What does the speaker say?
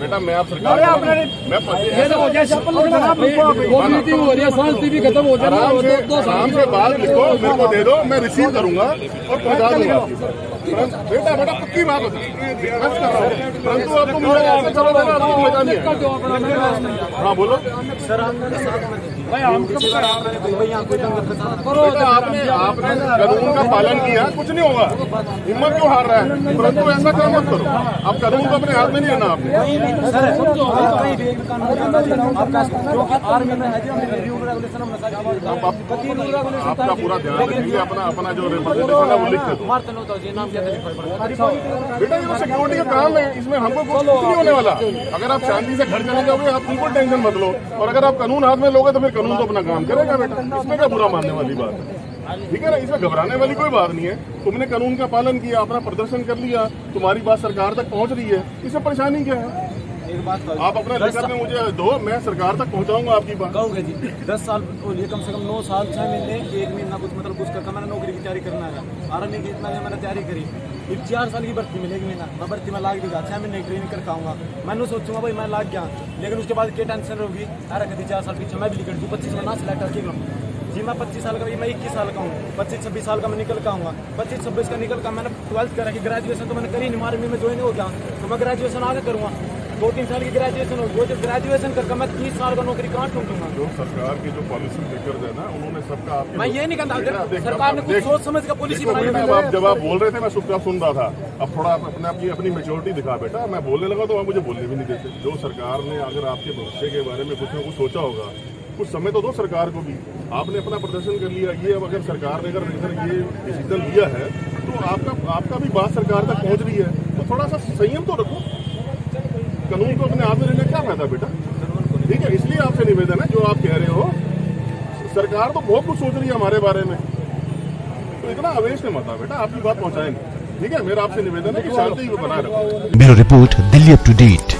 बेटा मैं आप सरकार मीटिंग हो रही है खत्म हो जाए आराम से बात लिखो मेरे को दे दो मैं रिसीव करूँगा और पहुँचा दूँगा। बेटा बेटा पक्की बात होती है। रहा हूँ। आपको हाँ बोलो। बेटा आपने आपने कानून का पालन किया कुछ नहीं होगा। हिम्मत क्यों हार रहा है? परंतु ऐसा काम मत करो। आप कानून को अपने हाथ में नहीं लेना आपने। आपका पूरा ध्यान रखेंगे अपना अपना जो रिप्रेजेंटेशन है वो लिख दो। बेटा ये तो सिक्योरिटी का काम है इसमें हमको कुछ कुछ नहीं होने वाला। अगर आप शांति से घर चले जाओगे आप बिल्कुल टेंशन मत लो। और अगर आप कानून हाथ में लोगे तो फिर कानून तो अपना काम करेगा बेटा। इसमें क्या बुरा मानने वाली बात है? ठीक है ना? इसमें घबराने वाली कोई बात नहीं है। तुमने कानून का पालन किया, अपना प्रदर्शन कर लिया, तुम्हारी बात सरकार तक पहुँच रही है। इसमें परेशानी क्या है? आप अपना लेकर मुझे दो मैं सरकार तक पहुंचाऊँगा आपकी बात। कहोगे जी दस साल हो लिए कम से कम नौ साल छह महीने एक महीना कुछ मतलब कुछ करके मैंने नौकरी की तैयारी करना है। आर्मी की इतना मैंने तैयारी करी। फिर चार साल की भर्ती मिलेगी महीना मैं भर्ती में लाग देगा छह महीने ट्रेनिंग करके आऊँगा। मैंने सोचूँगा भाई मैं लाग गया। लेकिन उसके बाद क्या टेंशन होगी अरे कभी चार साल पीछे मैं भी निकल जू पच्चीस में ना सिलेक्ट करके जी मैं पच्चीस साल का मैं इक्कीस साल का हूँ पच्चीस छब्बीस साल का मैं निकल का आऊँगा। पच्चीस छब्बीस का निकल का मैंने ट्वेल्थ करा कि ग्रेजुएशन तो मैंने करी नहीं आर्मी में ज्वाइन हो गया। तो मैं ग्रेजुएशन आगे करूँगा। दो तीन साल की ग्रेजुएशन वो जब ग्रेजुएशन करके मैं तीस साल का नौकरी कहाँ ढूंढूँगा जो सरकार की जो पॉलिसी मेकर्स है ना उन्होंने सबका मैं ये नहीं कहता सरकार ने कुछ सोच समझ का पॉलिसी बनाई है आप जब आप बोल रहे थे मैं सुन सुन रहा था। अब थोड़ा आप अपने आपकी अपनी मेच्योरिटी दिखा बेटा। मैं बोलने लगा तो आप मुझे बोलने भी नहीं देते। जो सरकार ने अगर आपके भविष्य के बारे में कुछ ना कुछ सोचा होगा कुछ समय तो दो सरकार को भी। आपने अपना प्रदर्शन कर लिया। ये अब अगर सरकार ने अगर अगर ये डिसीज़न लिया है तो आपका आपका भी बात सरकार तक पहुँच रही है। तो थोड़ा सा संयम तो रखो। कानून को अपने हाथ में लेने क्या फ़ायदा बेटा? ठीक है, इसलिए आपसे निवेदन है, जो आप कह रहे हो, सरकार तो बहुत कुछ सोच रही है हमारे बारे में। तो इतना आवेश नहीं मत बेटा आपकी बात पहुंचाएँगे। ठीक है, मेरा आपसे निवेदन है कि शांति को बना रखो। Bureau report, Delhi up to date